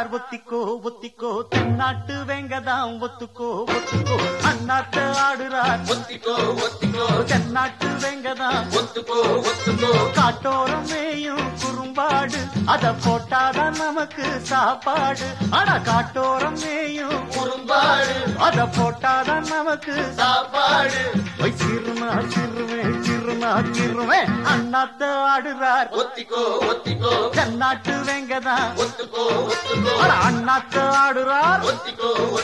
ஆடுறார் ஒத்திக்கோ ஒத்திக்கோ. தென்னாட்டு வெங்கதாம் ஒத்துக்கோ ஒத்துக்கோ. அண்ணாத்த ஆடுறார். ஒத்திக்கோ ஒத்திக்கோ. தென்னாட்டு வெங்கதாம். ஒத்துக்கோ ஒத்துக்கோ. காட்டோரம் மேயும் குறும்பாடு. அத போட்டாதான் நமக்கு சாப்பாடு. அட காட்டோரம் மேயும் குறும்பாடு. அத போட்டாதான் நமக்கு சாப்பாடு. சிறுமா சிறுமே சிறுமே அண்ணாத்த ஆடுறார். ஒத்திக்கோ ஒத்திக்கோ. தென்னாட்டு வெங்கதான் ஒத்துக்கோ ஒத்துக்கோ. அண்ணாத்த ஆடுறார். ஒத்திக்கோ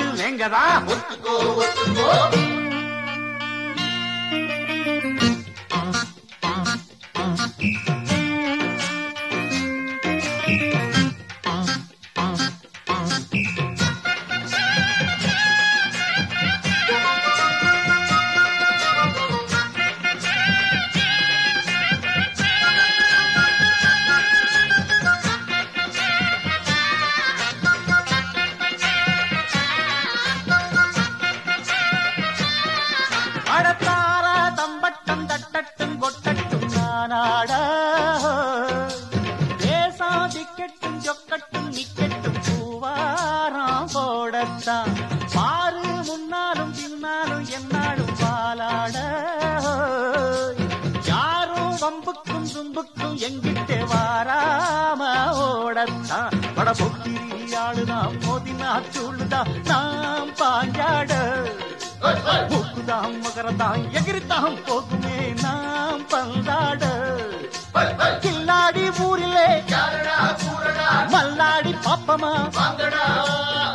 வெங்கதா. ஒத்துக்கோ ஒத்துக்கோ. அடத்தார தும்புக்கும் எங்கிட்டே வாராம ஓடத்தான். வட பொக்கிரி ஆளுதான் மோதினா சூழுதான் நாம் பாஞ்சாட. மூக்குதாம் மகரதாம் எகிரித்தாம் போகுமே நாம் பந்தாட. கில்லாடி ஊரிலே மல்லாடி பாப்பமா?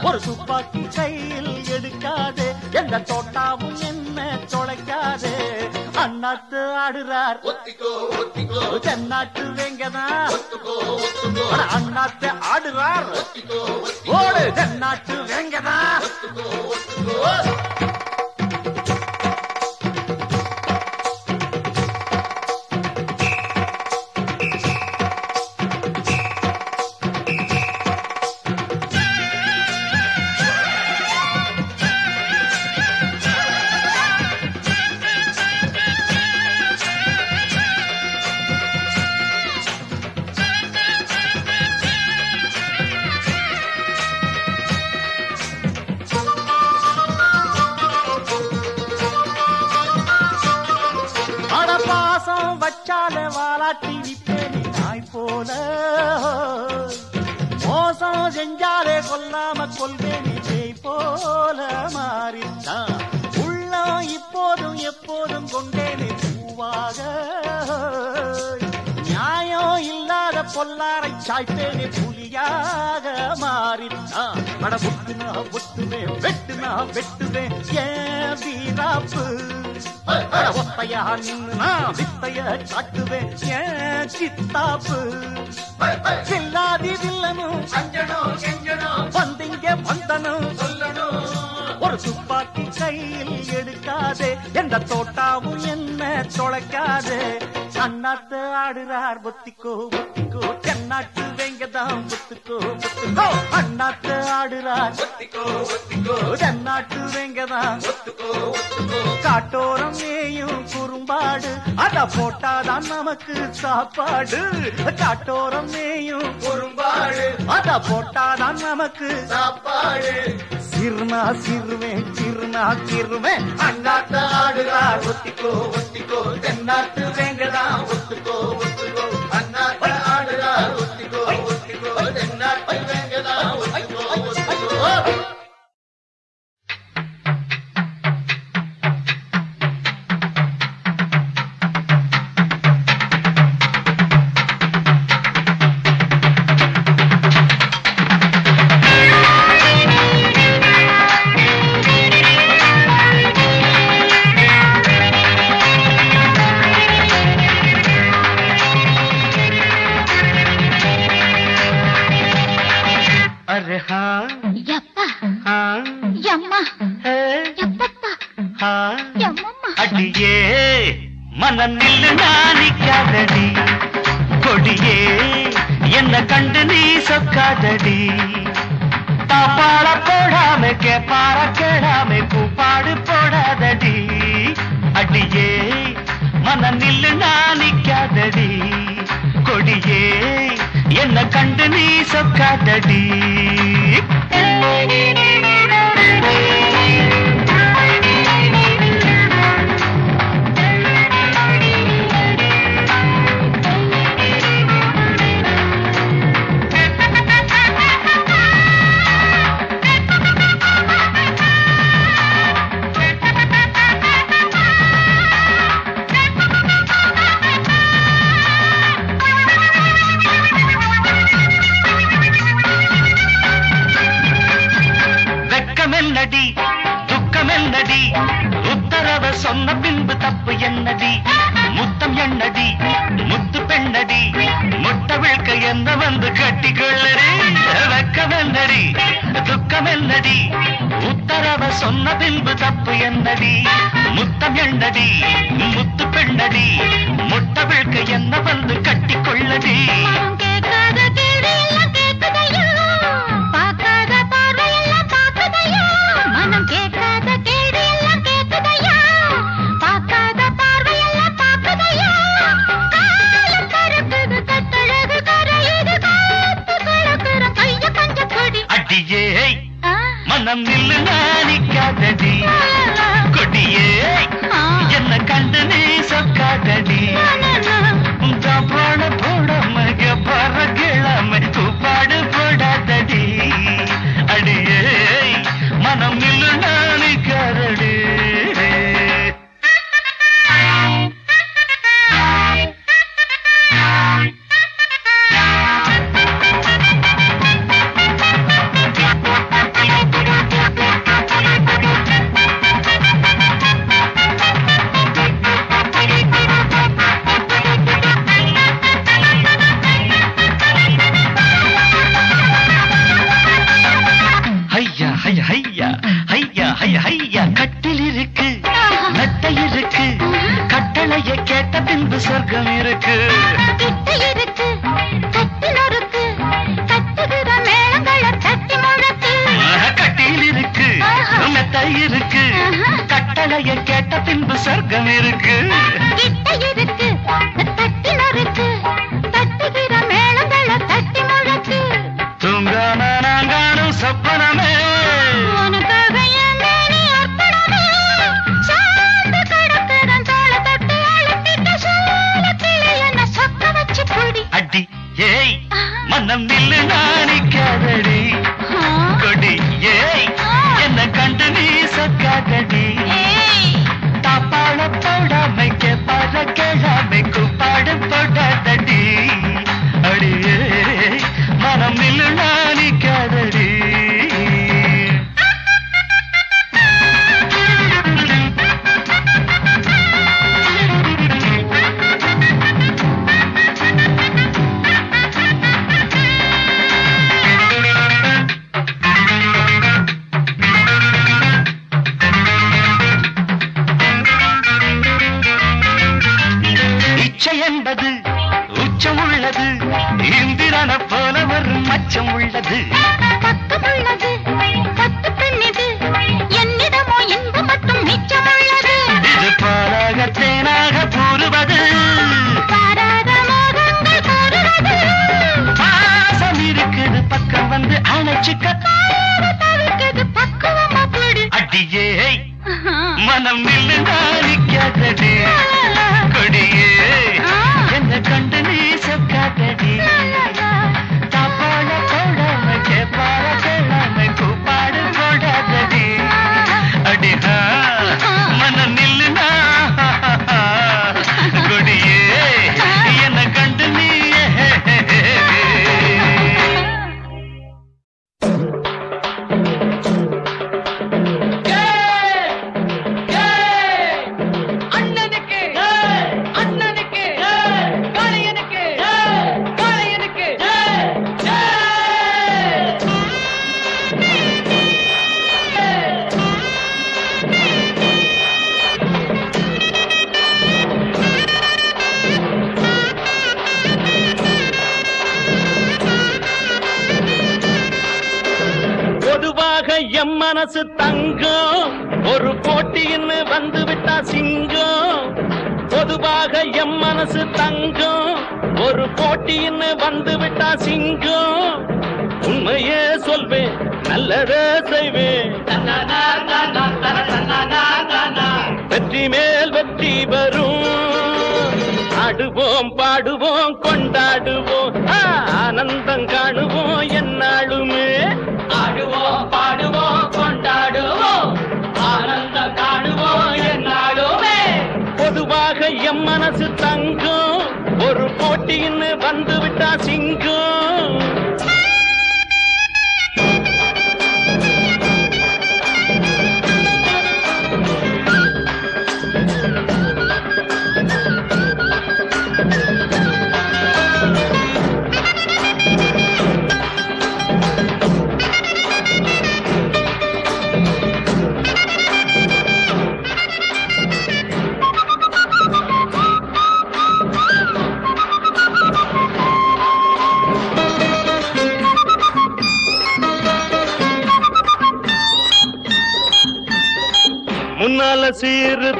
ஒரு துப்பாக்கி கையில் எடுக்காதே. எந்த தோட்டாவும் என்ன தொலைக்காதே. அண்ணாத்து ஆடுறார். தென்னாட்டு வேங்கதா ஒத்துக்கோ ஒத்துக்கோ. அண்ணாத்து ஆடுறார். ஓடு தென்னாட்டு வேங்கதா பாசம் வச்சால வாலாட்டி நிப்பேனி நாய் போல. மோசம் செஞ்சாலே கொல்லாம கொள்வேனி பேய் போல மாறித்தான் உள்ளம் இப்போதும் எப்போதும் கொண்டேனே பூவாக. நியாயம் இல்லாத பொல்லாரை சாய்ப்பேனே புலியாக மாறித்தான் மட புட்டுனா ஒட்டுவேன் வெட்டுனா வெட்டுவேன் ஏன் வீராப்பு. ஒத்தையா நின்னு நான் வித்தைய காட்டுவேன் ஏன் சித்தாப்பு. சில்லாதி வில்லனும் வந்திங்க வந்தனும் ஒரு துப்பாக்கி கையில் எடுக்காதே எந்த தோட்டாவும் என்ன தொலைக்காதே. அண்ணாத்து ஆடுறார் ஒத்திக்கோ ஒத்திக்கோ. தென்னாட்டு வெங்கதாம் ஒத்துக்கோ ஒத்துக்கோ. அண்ணாத்து ஆடுறார் ஒத்திக்கோ ஒத்திக்கோ. தென்னாட்டு வெங்கதாம் ஒத்துக்கோ காட்டோரம் மேயும் குறும்பாடு அத போட்டாதான் நமக்கு சாப்பாடு. காட்டோரம் மேயும் குறும்பாடு அத போட்டாதான் நமக்கு சாப்பாடு. சிறுனா சிறுவேன் சிறுனா சிறுவேன் அண்ணாத்த ஆடுறார் ஒத்திக்கோ ஒத்திக்கோ. தென்னாட்டு வேங்கடா ஒத்துக்கோ ஒத்துக்கோ அண்ணாத்த காதடி. தாப்பாள போடாம கேப்பார கேடாம கூப்பாடு போடாதடி. அடியே மன நில்லு நாணிக்காதடி கொடியே என்ன கண்டு நீ சொக்காதடி. மனம் நில்லு நாளிக்காதடி கொடியே என்ன விட்டா சிங்கம். உண்மையே சொல்வேன் நல்லதே செய்வேன். வெற்றி மேல் வெற்றி வரும். ஆடுவோம் பாடுவோம் கொண்டாடுவோம். ஆனந்தம் காணுவோம் என்னாலுமே. ஆடுவோம் பாடுவோம் கொண்டாடுவோம். ஆனந்தம் காணுவோம் என்னாலுமே. பொதுவாக எம் மனசு தங்கம். ஒரு போட்டின்னு வந்து விட்டா சிங்கம்.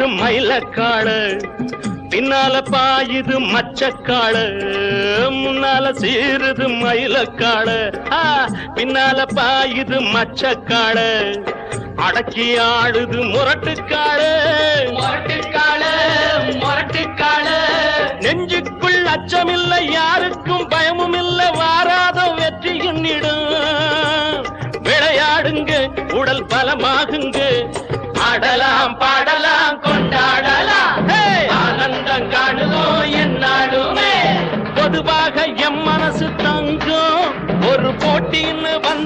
சீருது மயிலக்காடு பின்னால பாயுது மச்சக்காடு முன்னால சீருது மயிலக்காடு ஆ, பின்னால பாயுது மச்சக்காடு அடக்கி ஆடுது முரட்டுக்காடு முரட்டுக்கால முரட்டுக்கால நெஞ்சுக்குள் அச்சமில்லை யாருக்கும் பயமும் இல்லை வாராத வெற்றி எண்ணிடும் விளையாடுங்க உடல் பலமாகுங்க. ஆடலாம் பாடலாம்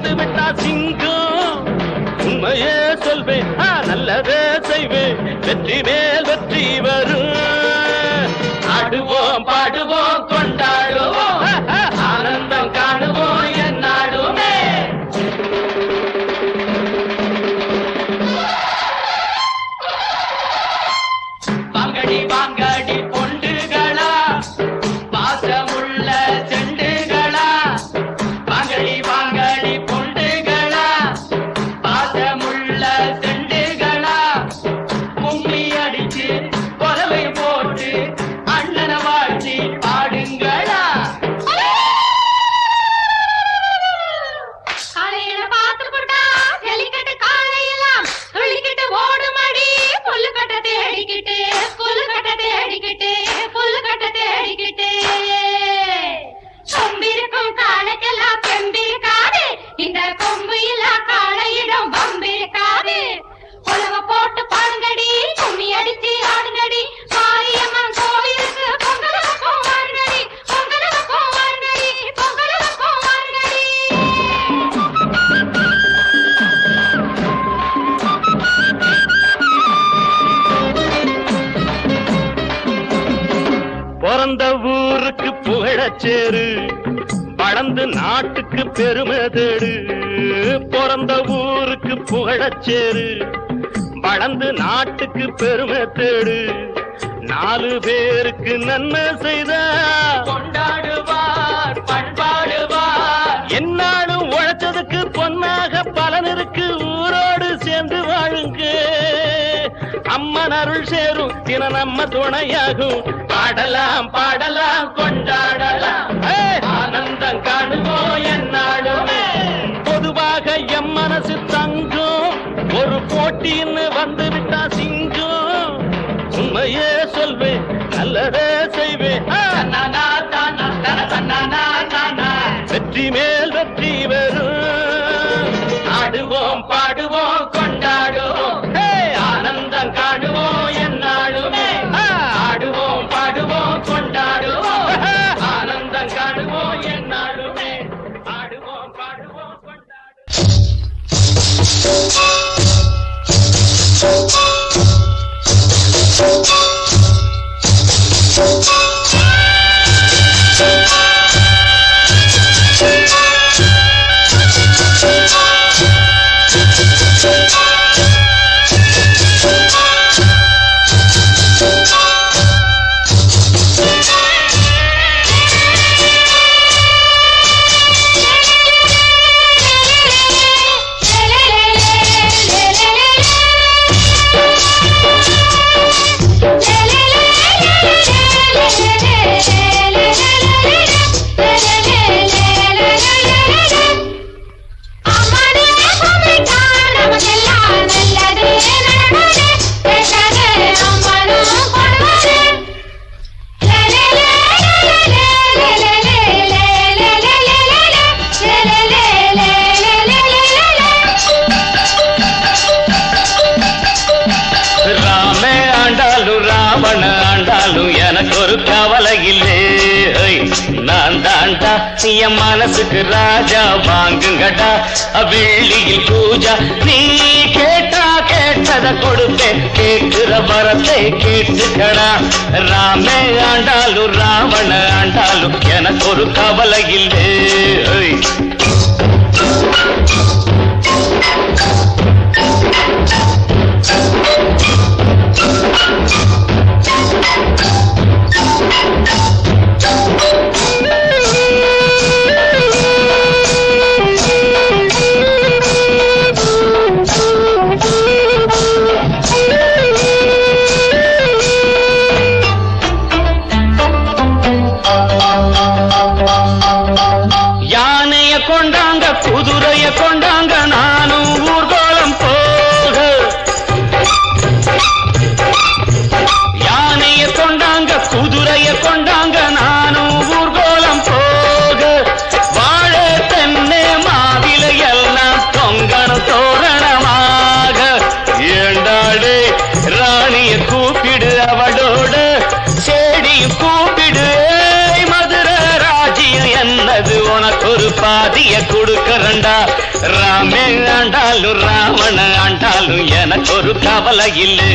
போட்டின்னு வந்து விட்டா சிங்கம். உண்மையே சொல்வேன் நல்லதே செய்வேன். வெற்றி மேல் வெற்றி வரும். ஆடுவோம் பாடுவோம். புகழச்சேரு வளர்ந்து நாட்டுக்கு பெருமை தேடு. நாலு பேருக்கு நன்மை செய்தா. கொண்டாடுவார் பண்பாடுவார். என்னாலும் உழைச்சதுக்கு பொன்னாக பலன் இருக்கு ஊரோடு சேர்ந்து வாழுங்க. அம்மன் அருள் சேரும் தின நம்ம துணையாகும். பாடலாம் பாடலாம் கொண்டாடலாம்! ஆனந்தம் காணுவோம் என்னாலுமே. பொதுவாக எம் மனசு தங்கம் ஒரு வந்து விட்டா சிங்கம். உண்மையே சொல்வேன் நல்லதே செய்வேன். வெற்றி மேல் வெற்றி வரும். ஆடுவோம் பா Thank you. భరతే కీర్తికಣ ರಾಮೇ ಆಂಡಾಲು ರಾವಣ ಆಂಡಾಲು ಎನಕೊರು ಕವಲಗಿಲ್ಲೇ Thank ஆண்டா ராமே ஆண்டாலும் ராவண ஆண்டாலும் எனக்கு ஒரு கவலை இல்லை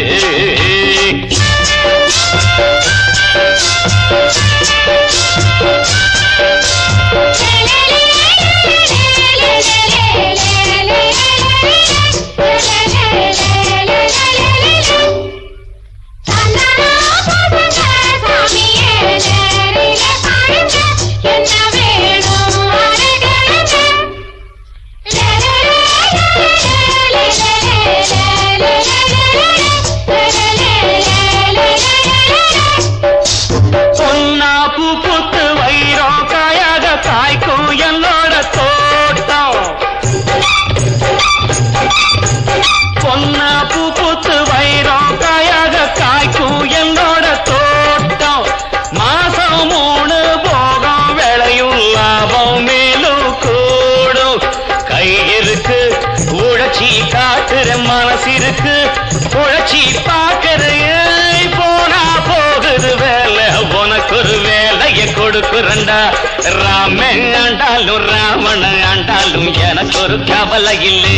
నాకు రండా రామన్ అంటాలు రావణ అంటాలు ఎన కొరు కవల ఇల్లే.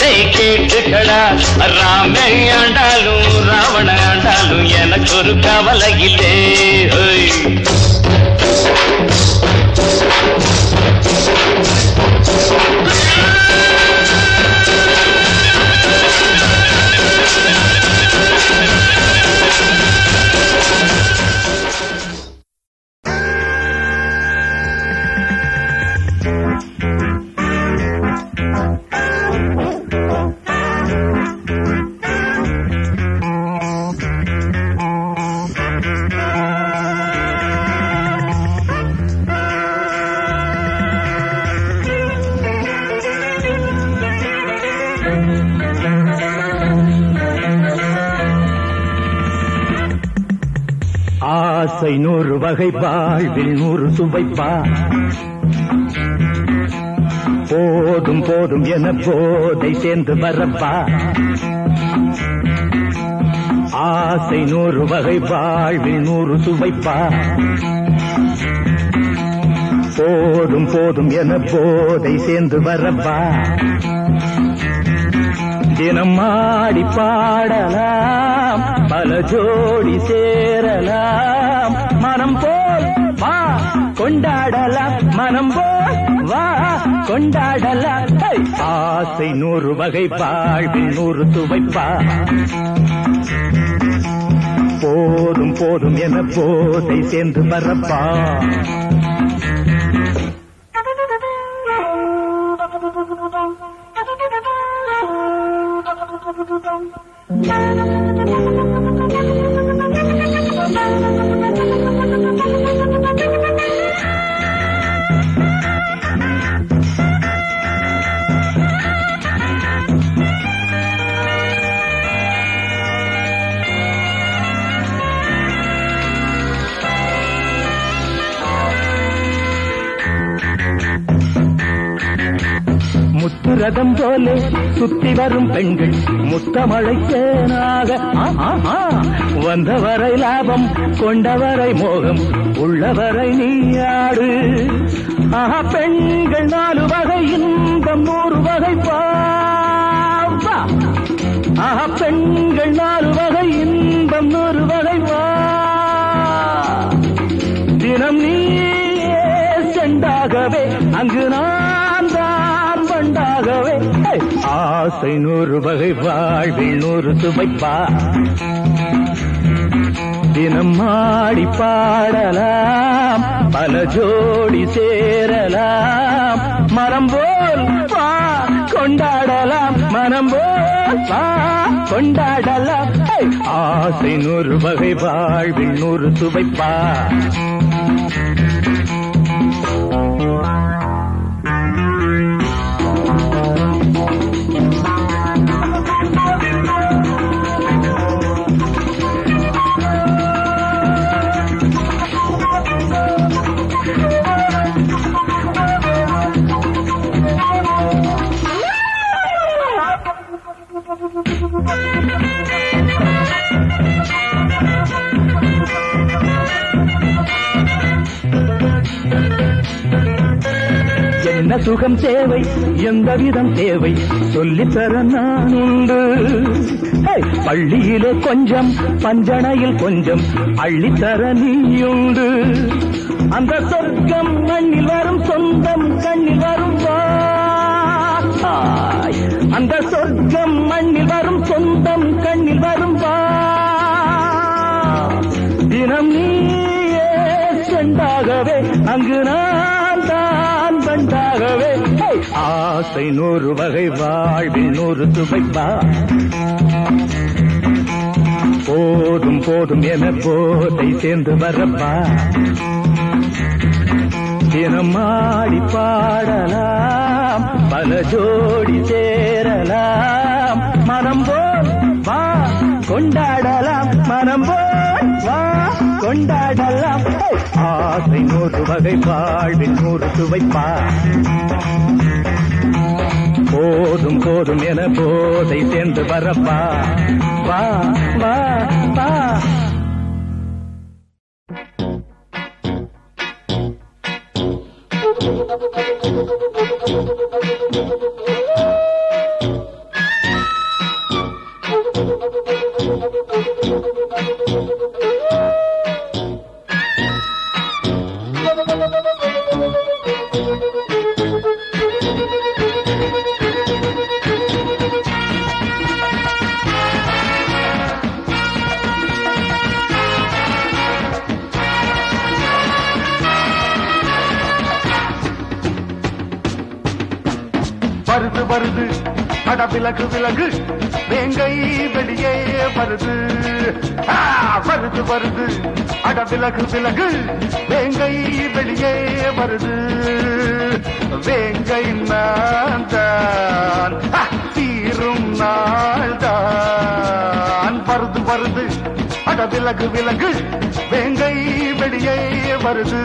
கேட்டுக்கடா ராமே ஆண்டாலும் ராவண ஆண்டாலும் எனக்கு ஒரு கவலை இல்லே வகை வாழ்வில் நூறு சுவைப்பா. போதும் போதும் என போதை சேர்ந்து வரப்பா. ஆசை நூறு வகை வாழ்வில் நூறு சுவைப்பா. போதும் போதும் என போதை சேர்ந்து வரப்பா. தினம் ஆடி பாடலாம் பல ஜோடி சேரலாம். மனம் போல் வா கொண்டாடலாம் மனம் போல் வா கொண்டாடலாம் ஆசை நூறு வகை வாழ்வில் நூறு துவைப்பா போதும் போதும் என போதை சேர்ந்து வரப்பா சுத்தி வரும் பெண்கள் முத்தமழை தேனாக வந்தவரை லாபம் கொண்டவரை மோகம் உள்ளவரை நீயாடு. ஆஹா பெண்கள் நாலு வகை இன்பம் நூறு வகை பாவா. ஆஹா பெண்கள் நாலு வகை இன்பம் நூறு வகை வா தினம் நீ செண்டாகவே அங்கு நான் ஆசை நூறு வகை வாழ்வில் நூறு சுவைப்பா. தினம் மாடி பாடலாம் பல ஜோடி சேரலாம். மரம் போல் வா கொண்டாடலாம். மனம் போல் வா கொண்டாடலாம். ஆசை நூறு வகை வாழ்வில் நூறு சுவைப்பா. சுகம் தேவை எந்த விதம் தேவை? சொல்லித்தர நான் உண்டு. பள்ளியிலே கொஞ்சம் பஞ்சனையில் கொஞ்சம் அள்ளித்தர நீயுண்டு. அந்த சொர்க்கம் மண்ணில் வரும் சொந்தம் கண்ணில் வரும் அந்த சொர்க்கம் மண்ணில் வரும் சொந்தம் கண்ணில் வரும் வா தினம் நீயே சென்றாகவே அங்கு நான் ஆகவே ஆசை நூறு வகை வாழ்வில் நூறு துவைப்பா போதும் போதும் என போதை சேர்ந்து வரப்பா. தினம் ஆடி பாடலாம் பல ஜோடி சேரலாம். மனம் போல் வா கொண்டாடலாம். மனம் போல் கொண்டாடலாம். ஆசை நூறு வகை வாழ்வின் நூறு சுவைப்பா. போதும் போதும் என போதை சேர்ந்து வரப்பா. வா வா வா. அட விலகு விலகு வேங்கை வெளியே வருது. வேங்கை நான் தான் தீரும் நாள் தான் வருது வருது அட விலகு விலகு வேங்கை வெளியே வருது.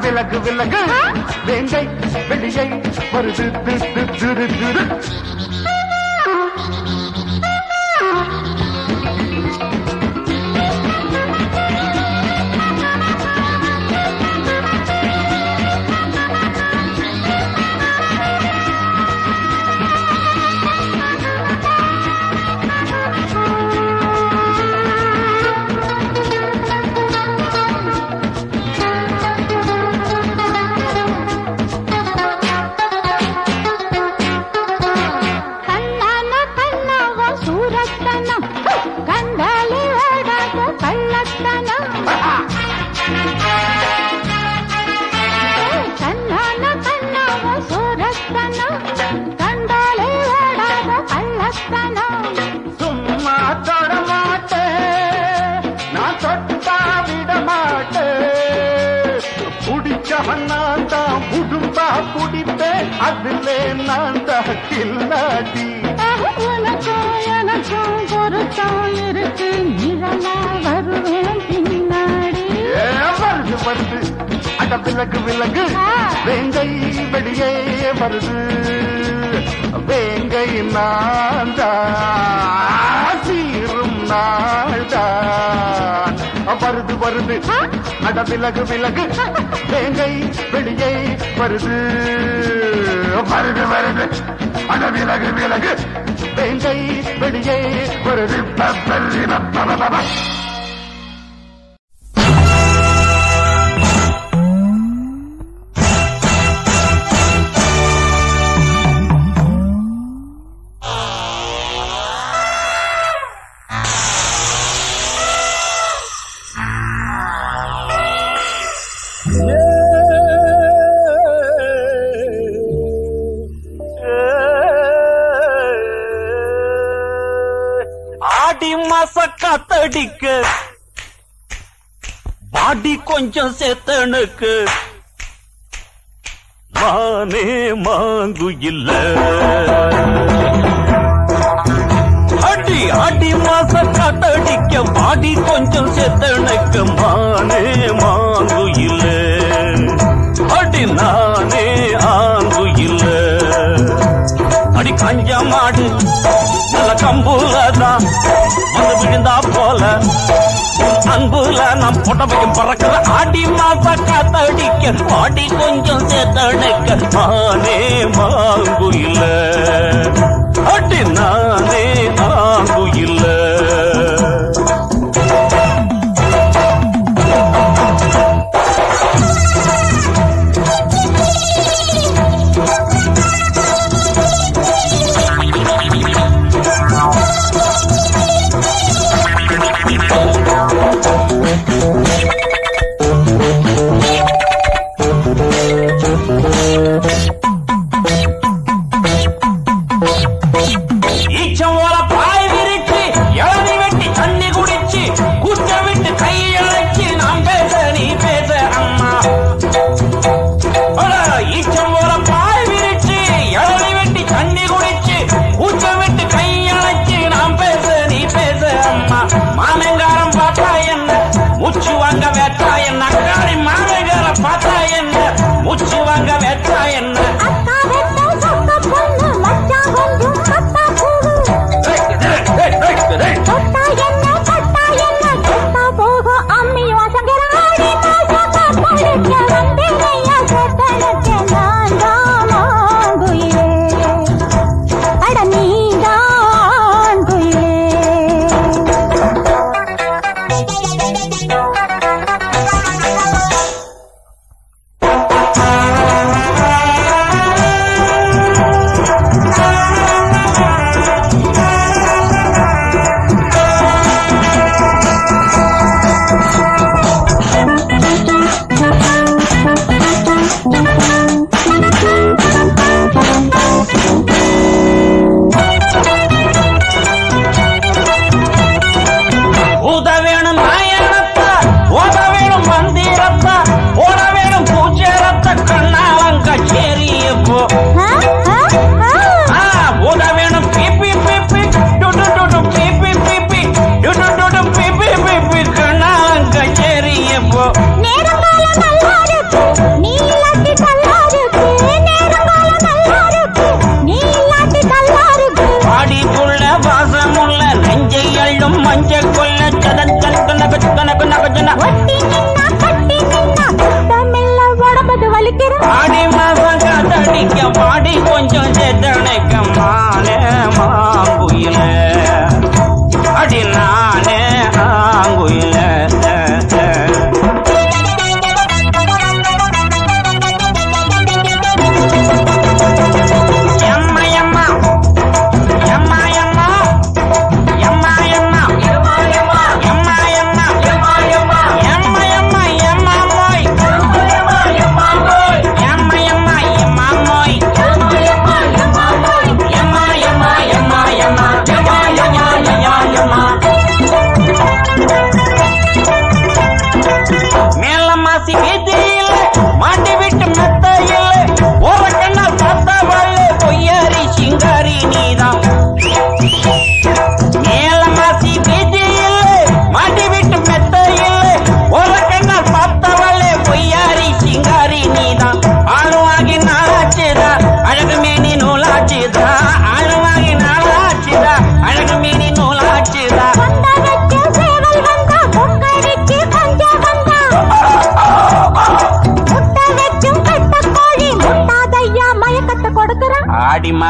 விலகு விலகு வேங்கை வெளியே வருது து, து, துரு, துரு. அதிலே நான் தான் கில்லாடி ஆஹ், உனக்கும் எனக்கும் பொருத்தம் இருக்கு. நிழலா வருவேன் பின்னாடி. வருது வருது அட விலகு விலகு. வேங்கை வெளியே வருது. வேங்கை நான் தான் சீரும் நாள்தான் வருது வருது. அட விலகு விலகு. வேங்கை வெளியே வருது. வருது வருது. அட விலகு விலகு. வேங்கை வெளியே வருது. கொஞ்சம் சேத்தனுக்கு. மானே மாங்கு இல்ல. அடி அடி மாச காட்டடிக்க பாடி கொஞ்சம் சேத்தனுக்கு. மானே மாங்கு இல்லை. அடி மாடு நல்ல கம்புல தான் வந்து விழுந்தா போல. உன் அன்புல நாம் புடவையும் பறக்கிற ஆடி மாசா காத்தடிக்க பாடி கொஞ்சம் சேர்த்தடைக்க மானே மாங்கு இல்ல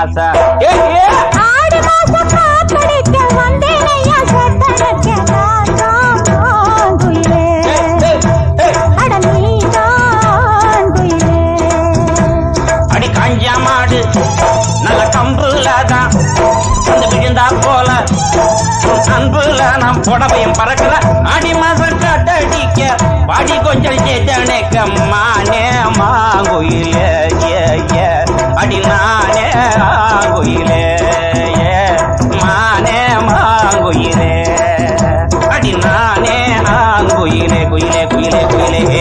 ஆசை. ஆடி மாசம் காக்கடிக்க வந்தேனையா சத்தனக்கே நல்ல கம்புலதான் வந்து விழுந்தா போல அன்புல நான் புடவையும் பறக்கிற அடி மாசம் கட்டடிக்க பாடி கொஞ்சம் சேத்தனைக்கம்மா நேமா கோயிலே அடிமானே ஆங்குயிலே மானே மாங்குயிலே. அடிமானே ஆங்குயிலே குயிலே குயிலே குயிலே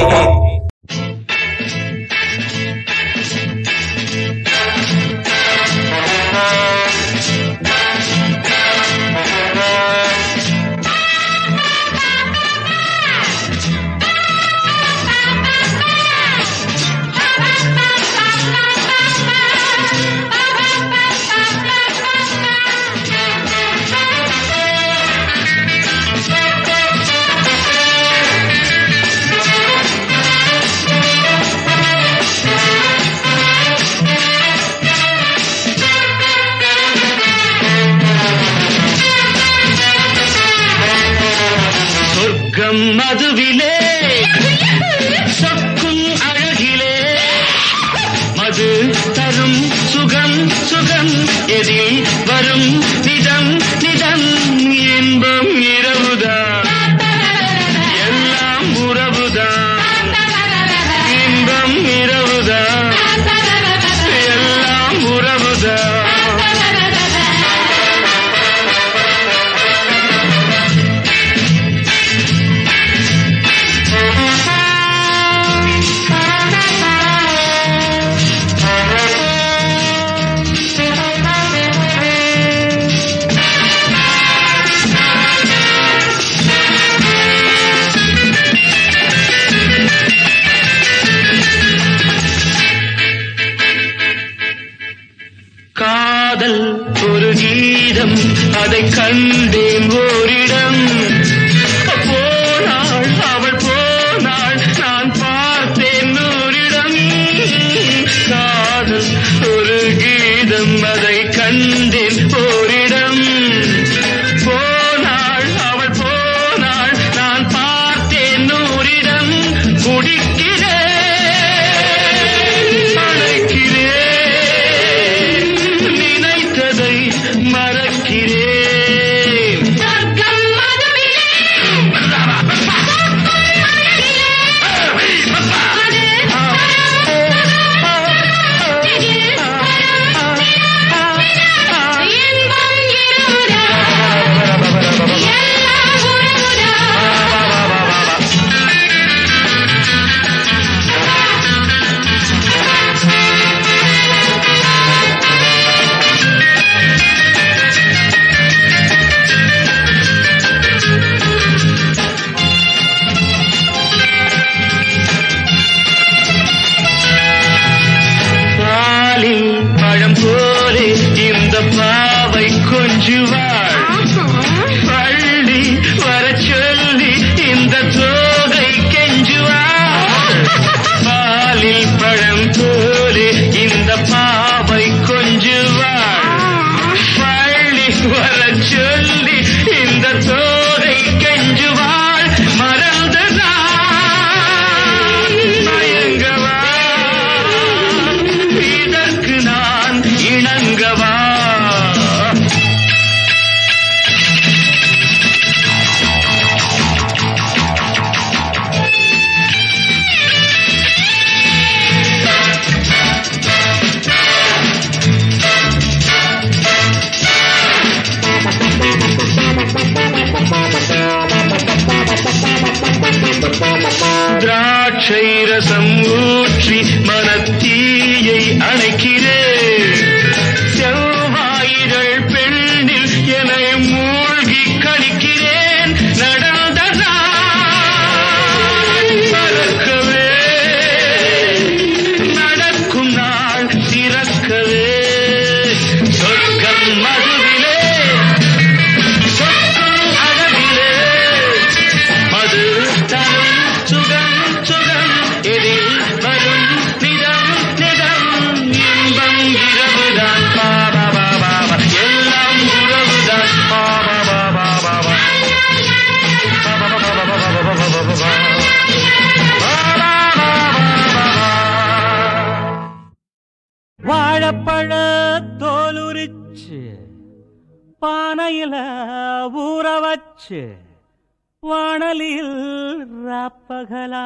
பகலா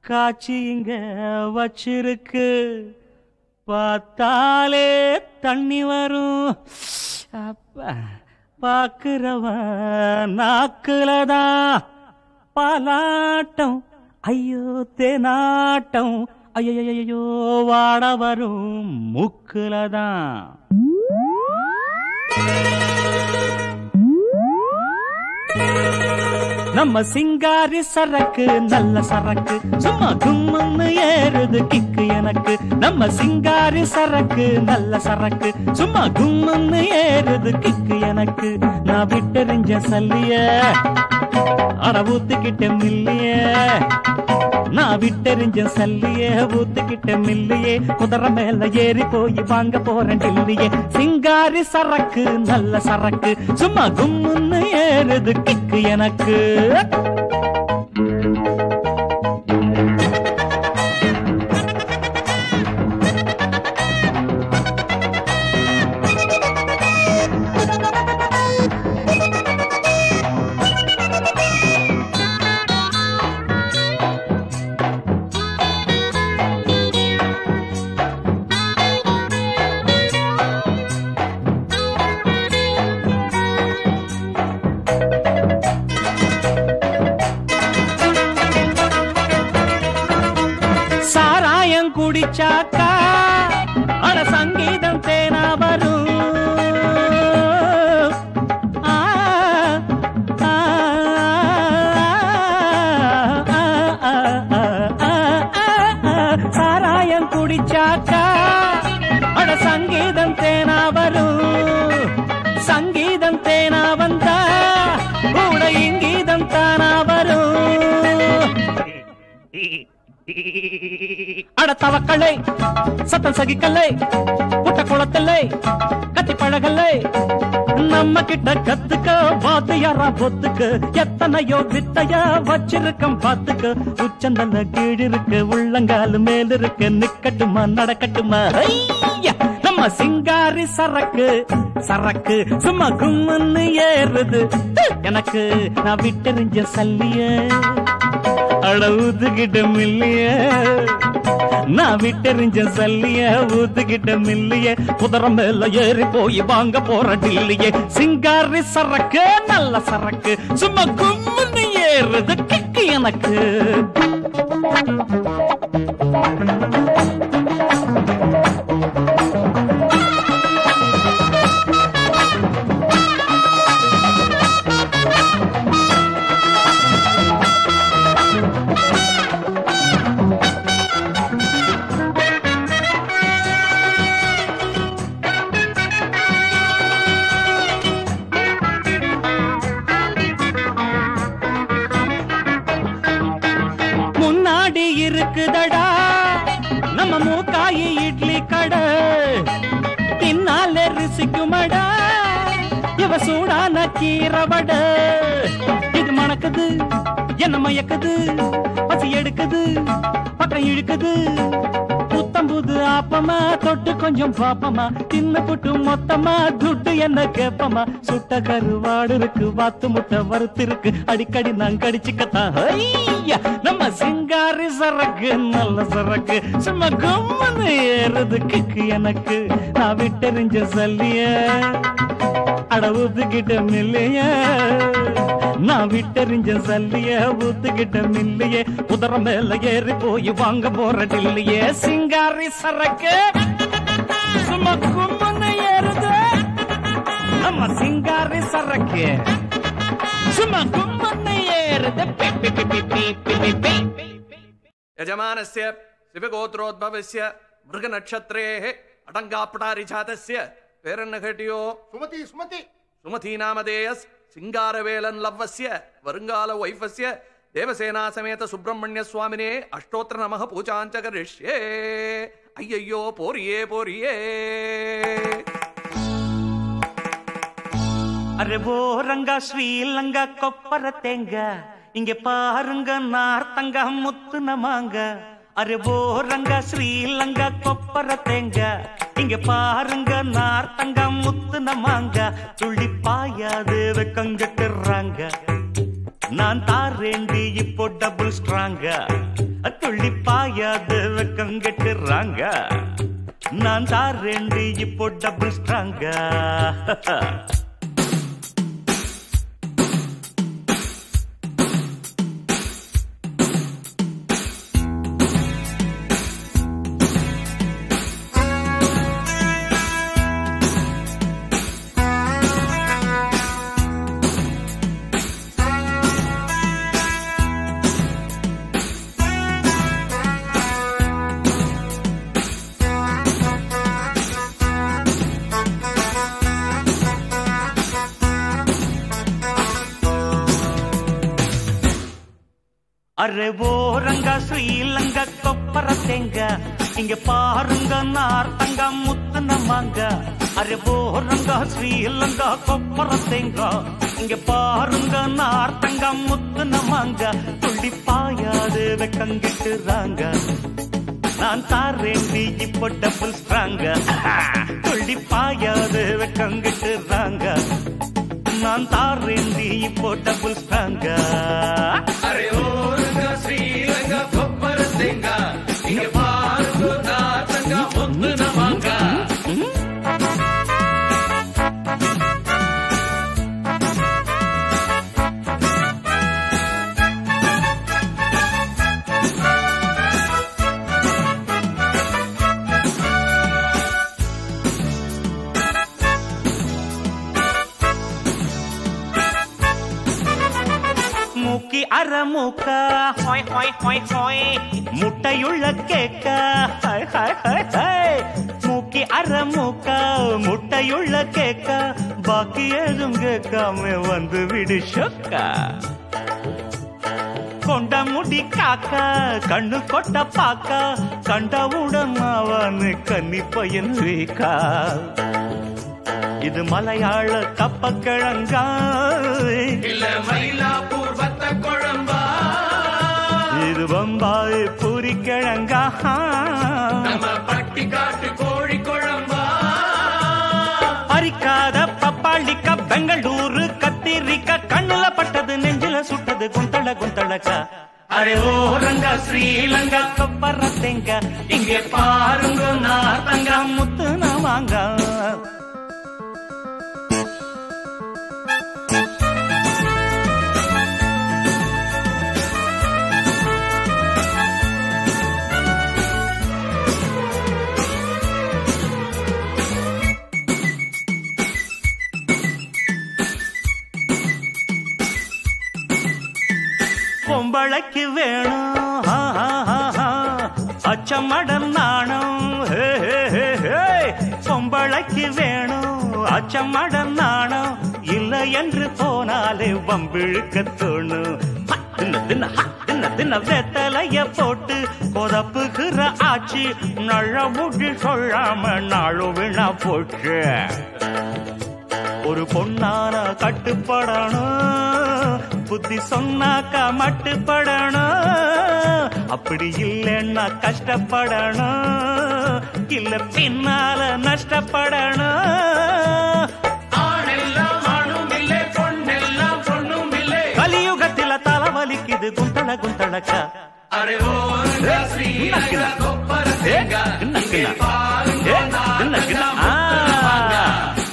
காட்சி இங்க வச்சிருக்கு. பார்த்தாலே தண்ணி வரும். அப்ப பாக்குறவன் நாக்குலதான் பாலாட்டம். ஐயோ தேனாட்டம். ஐயோ வாட வரும் மூக்குலதான் நம்ம சிங்காரி சரக்கு நல்ல சரக்கு. சும்மா கும்முன்னு ஏறுது கிக்கு எனக்கு. நம்ம சிங்காரி சரக்கு நல்ல சரக்கு. சும்மா கும்முன்னு ஏறுது கிக்கு எனக்கு. நான் விட்டறிஞ்ச சல்லிய அட ஊத்துக்கிட்ட மில்லிய. நான் விட்டெறிஞ்ச சல்லியே ஊத்துக்கிட்ட மில்லியே குதிரை மேல ஏறி போய் வாங்க போறேன் டில்லியே. சிங்காரி சரக்கு நல்ல சரக்கு சும்மா கும்முன்னு ஏறுது கிக்கு எனக்கு. தானா வந்தா கூட இங்கீதம் தானா வரும். அட தவக்கலை சத்தம் சகிக்கல்லை புட்ட குளத்தில்லை கத்தி பழகல்லை. நம்ம கிட்ட கத்துக்க வாத்தியாரா பொத்துக்கு எத்தனையோ வித்தையா வச்சிருக்கம் பாத்துக்க. உச்சந்தல கீழிருக்கு உள்ளங்காலு மேலிருக்கு நிக்கட்டுமா நடக்கட்டுமா? ஐயா! நம்ம சிங்காரி சரக்கு சரக்கு சும்மா கும்முன்னு ஏறுது. எனக்கு நான் விட்டெறிஞ்ச சல்லிய அட ஊத்துக்கிட்ட மில்லிய. நான் விட்டெறிஞ்ச சல்லிய ஊத்துக்கிட்ட மில்லிய. குதிரை மேல ஏறி போய் வாங்க போற டில்லிய. சிங்காரி சரக்கு நல்ல சரக்கு சும்மா கும்முன்னு ஏறுது. கிக்கு எனக்கு. முன்னாடி கீரவட. இது மணக்குது என்ன மயக்குது? பசி எடுக்குது பக்கம் இழுக்குது. புத்தம்புது ஆப்பமா தொட்டு கொஞ்சம் பாப்பமா. தின்னு புட்டு மொத்தமா துட்டு என்ன கேப்பமா. சுட்ட கருவாடு இருக்கு வாத்து முட்டை வறுத்து இருக்கு. அடிக்கடி நான் கடிச்சுக்கத்தான் நம்ம சிங்காரி சரக்கு நல்ல சரக்கு. சும்மா கும்மனு ஏறுது கிக்கு எனக்கு. நான் விட்டெறிஞ்ச சல்லிய. அட ஊத்துக்கிட்ட மில்லைய நான் விட்டறிஞ்ச சல்லிய ஊத்துக்கிட்ட மில்லியே குதிரை மேல ஏறி போய் வாங்க போற டில்லியே சிங்காரி சரக்கு. சும்மா கும்பன்னு ஏறுது. நம்ம சிங்காரி சரக்கு. சும்மா கும்பன்னு ஏறுது. பி, பி, பி, பி, பேர் என்ன கேட்டியோ? சுமதி சுமதி. சுமதி நாமதேயஸ் சிங்காரவேலன் லவ்வசிய வருங்கால வைஃபஸ்ய தேவசேனா சமேத சுப்பிரமணிய சுவாமினே அஷ்டோத்திர நமக பூஜாஞ்ச கரிஷ்யே ஐயையோ போரியே போரியே. அரே போ ரங்கா ஸ்ரீலங்கா கொப்பர தேங்க. இங்க பாருங்க நார்த்தங்க முத்துனமாங்க அரு ஓ ஸ்ரீலங்க கொப்பர தேங்க. இங்க பாருங்க நார்த்தங்க முத்து நமாங்க துள்ளி பாயாது வெக்கங்கட்டுறாங்க நான் தாரேண்டி இப்போ டபுள் ஸ்ட்ராங்க துள்ளி பாயாது வெக்கங்கட்டுறாங்க நான் தாரேண்டி இப்போ டபுள் ஸ்ட்ராங்க அரே ஓ ரங்கா கொப்பர தேங்க. இங்க பாருங்க நார்த்தங்க முத்தனமாங்க நமாங்க அரே ஓ கொப்பர தேங்க. இங்க பாருங்க நார்த்தங்க முத்தனமாங்க துள்ளி பாயாது வெக்கங்கிட்டுறாங்க நான் தாரேண்டி இப்போ டபுள் ஸ்ட்ராங்க துள்ளி பாயாது வெக்கங்கிட்டுறாங்க நான் தாரேந்தி இப்போ டபுள் ஸ்ட்ராங்க அரே ஓருங்க ஸ்ரீலங்கா கொப்பர தேங்க. இங்க அற ஹாய் ஹாய் ஹாய் ஹாய். முட்டையுள்ள கேக்க ஹாய் ஹாய் ஹாய் ஹாய் மூக்கி அற மூக்க முட்டையுள்ள கேக்க பாக்கி எதுவும் கேட்காம வந்து விடு சொக்கா. கொண்ட முடி காக்க கண்ணு கொட்ட பாக்க கண்ட அவனு கன்னி பையன் வீக்கா. இது மலையாள கப்பக்கிழங்கா இல்ல மயிலாப்பூர் பம்பாய் பூரி கிழங்கா பட்டி காட்டு கோழி குழம்பா? அரிக்காத பப்பாளிக்க பெங்களூரு கத்திரிக்க கண்ணுல பட்டது நெஞ்சில சுட்டது குந்தள குந்தளக்கா அரே ஓ ரங்கா ஸ்ரீலங்கா கொப்பர தேங்க இங்கே பாருங்க நார்த்தங்க முத்து நவாங்க பொம்பளைக்கு வேணும். அச்சமடல் நாணம். ஹே, பொம்பளைக்கு வேணும். அச்சமடல் நாணம். இல்லை என்று போனாலே வம்பிழுக்க தோணும். ஹ, தின்ன தின்ன தின்ன தின்ன வெத்தலைய போட்டு கொதப்புகிற ஆட்சி நல்ல முடி சொல்லாம நாளு வினா போச்சு. ஒரு பொண்ணான கட்டுப்படணும். புத்தி சொன்னாக்கா மட்டுப்படணும். அப்படி இல்லைன்னா கஷ்டப்படணும். இல்ல பின்னால நஷ்டப்படணும். கலியுகத்தில தலைவலிக்குது குந்தள குந்தளக்கா அரே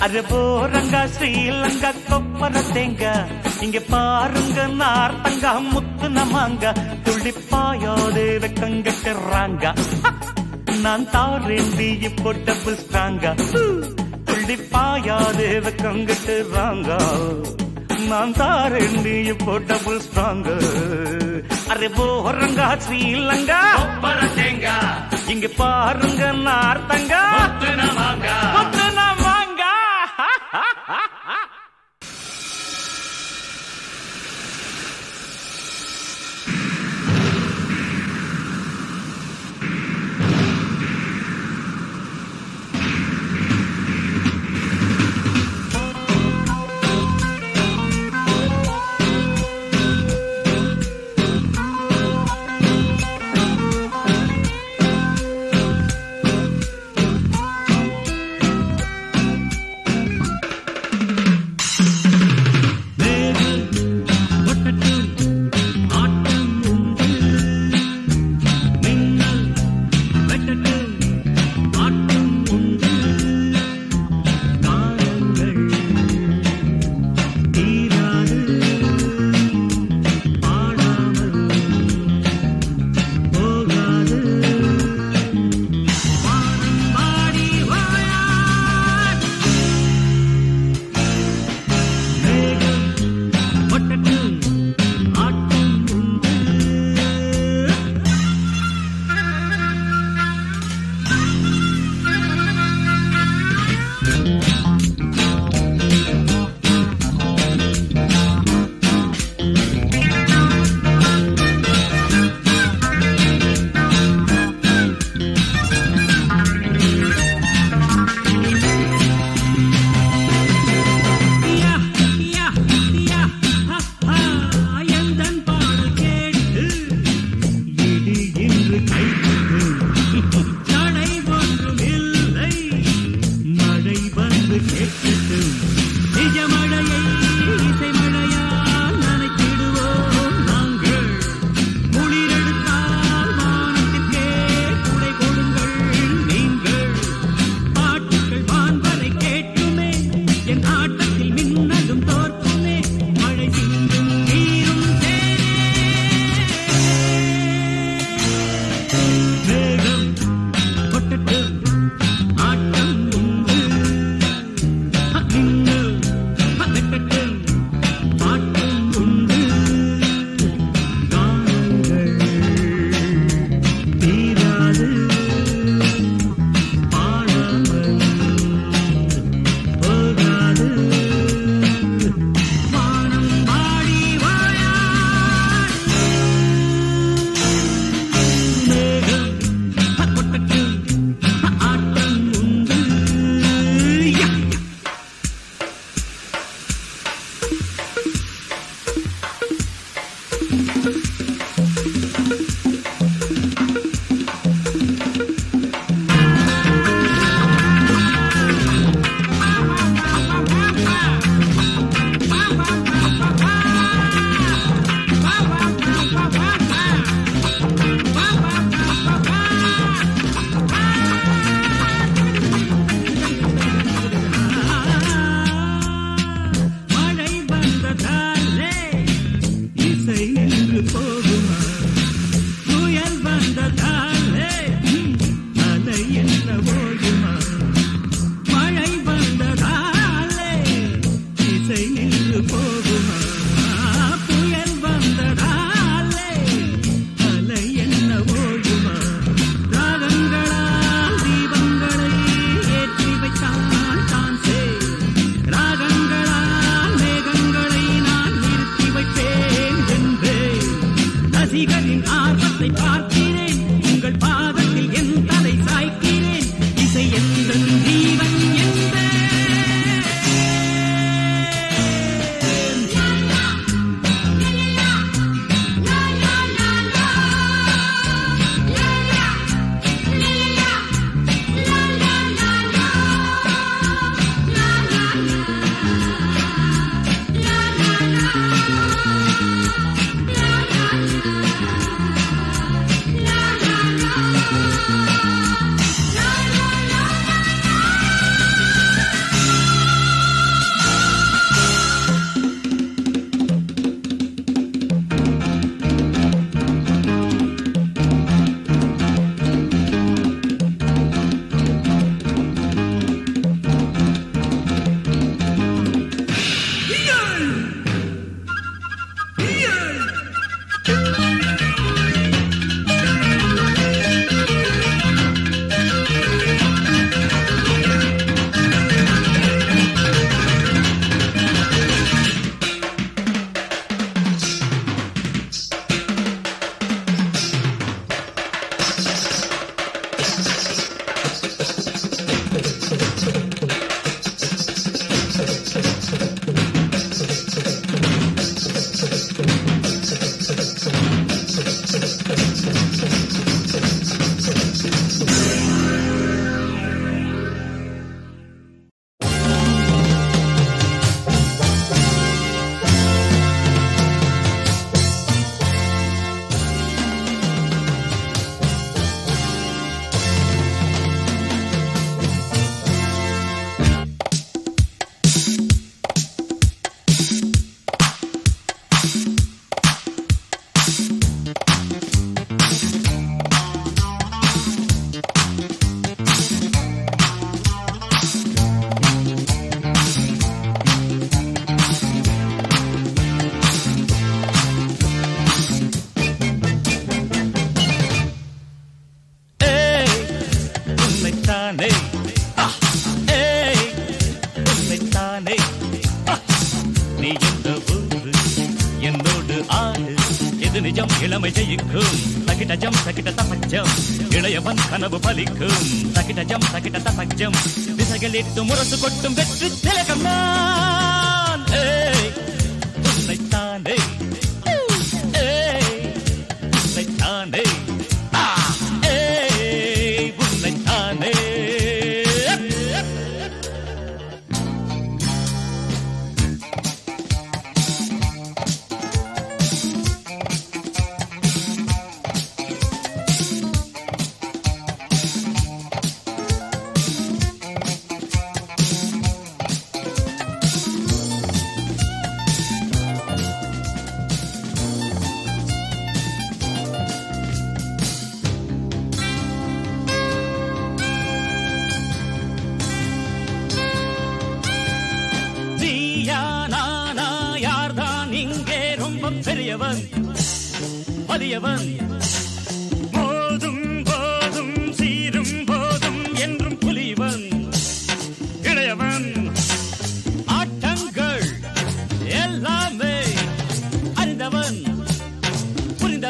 அது போறங்க ஸ்ரீலங்கா கொப்பர தேங்க. இங்க பாருங்க நார்த்தங்க முத்து நமாங்க துள்ளிப்பாயோடு வெக்கங்கட்டுறாங்க நான் தாரேண்டி இப்போ டபுள் ஸ்ட்ராங்க துள்ளிப்பாயாது வெக்கங்கட்டுறாங்க நான் தாரேண்டி இப்போ டபுள் ஸ்ட்ராங்க அரே போறங்க ஸ்ரீலங்கா. இங்க பாருங்க நார்த்தங்க. ரசிகரின் ஆர்வத்தை பார்த்து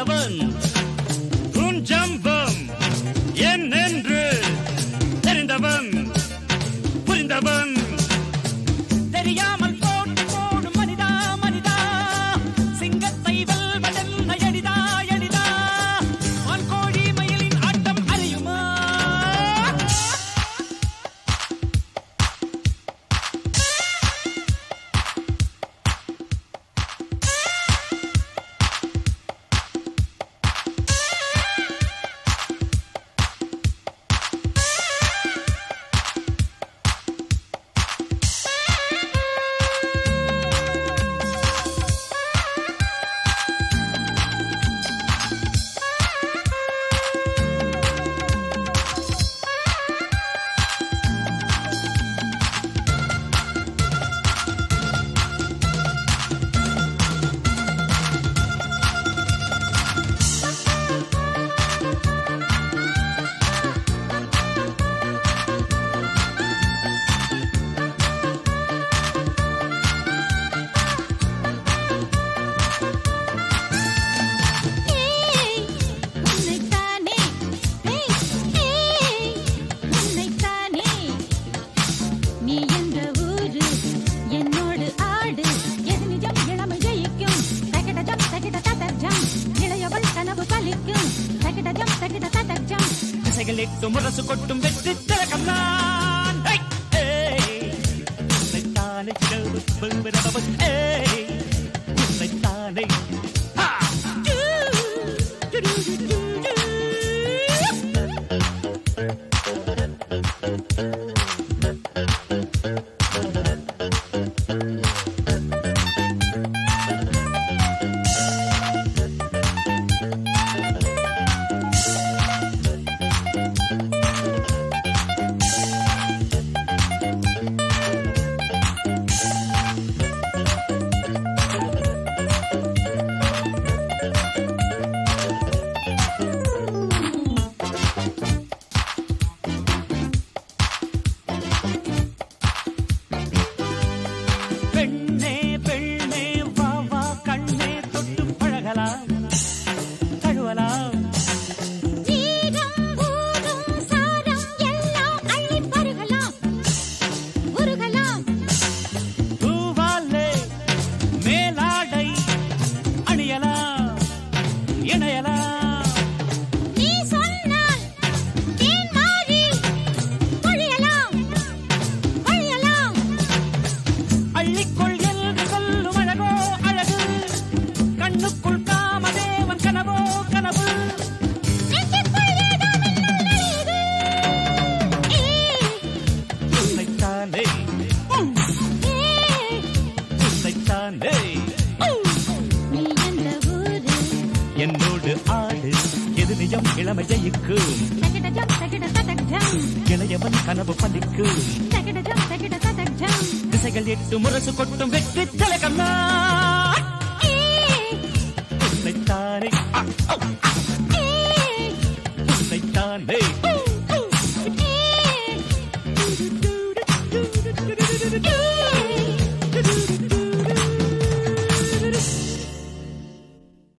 heaven. Punjamba.